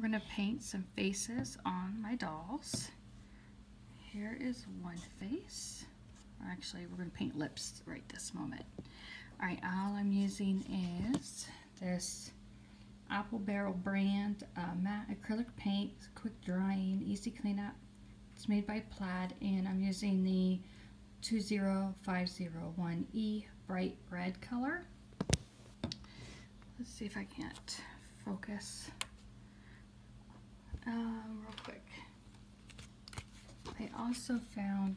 We're going to paint some faces on my dolls. Here is one face. Actually, we're going to paint lips right this moment. Alright, all I'm using is this Apple Barrel brand uh, matte acrylic paint, quick drying, easy cleanup. It's made by Plaid and I'm using the 20501E bright red color. Let's see if I can't focus um, real quick. I also found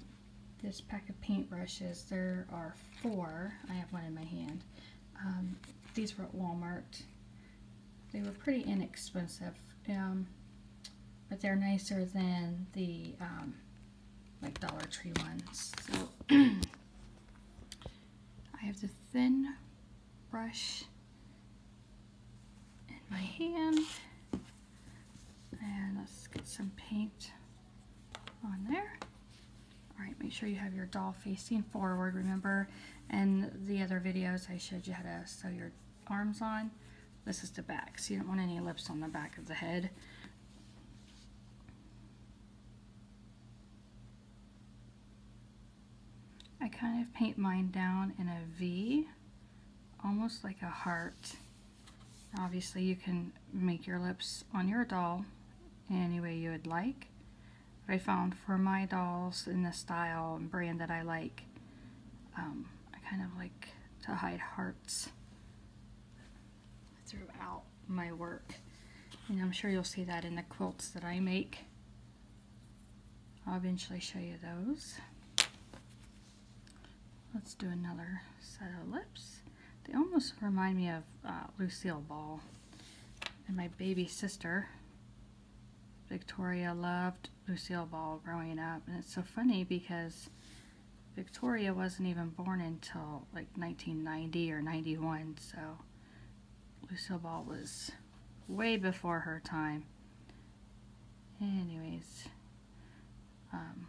this pack of paintbrushes. There are four. I have one in my hand. Um, these were at Walmart. They were pretty inexpensive, um, but they're nicer than the um, like Dollar Tree ones. So I have the thin brush in my hand, get some paint on there. All right, make sure you have your doll facing forward. Remember in the other videos I showed you how to sew your arms on. This is the back, so you don't want any lips on the back of the head. I kind of paint mine down in a V, almost like a heart. Obviously you can make your lips on your doll any way you would like. I found for my dolls in the style and brand that I like, um, I kind of like to hide hearts throughout my work. And I'm sure you'll see that in the quilts that I make. I'll eventually show you those. Let's do another set of lips. They almost remind me of uh, Lucille Ball and my baby sister. Victoria loved Lucille Ball growing up. And it's so funny because Victoria wasn't even born until like 1990 or 91. So Lucille Ball was way before her time. Anyways, um,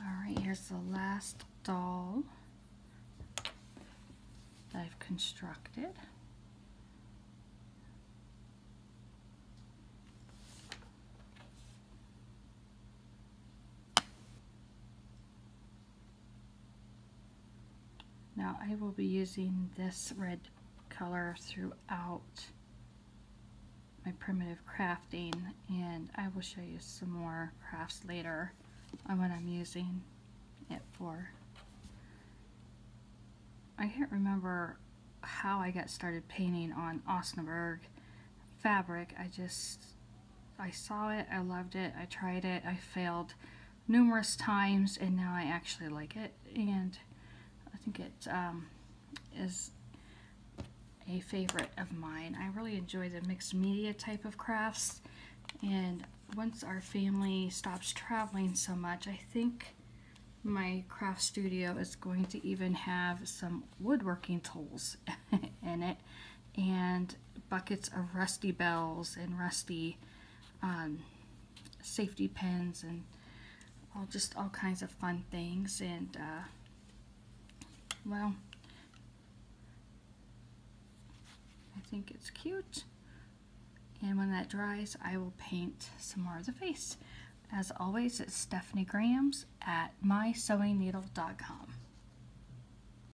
Alright, here's the last doll that I've constructed. Now I will be using this red color throughout my primitive crafting and I will show you some more crafts later on what I'm using it for. I can't remember how I got started painting on Osnaburg fabric. I just, I saw it, I loved it, I tried it, I failed numerous times and now I actually like it and It um, is a favorite of mine. I really enjoy the mixed media type of crafts and once our family stops traveling so much, I think my craft studio is going to even have some woodworking tools in it and buckets of rusty bells and rusty um, safety pins and all just all kinds of fun things and uh, well, I think it's cute. And when that dries, I will paint some more of the face. As always, it's Stephanie Grams at mysewingneedle.com.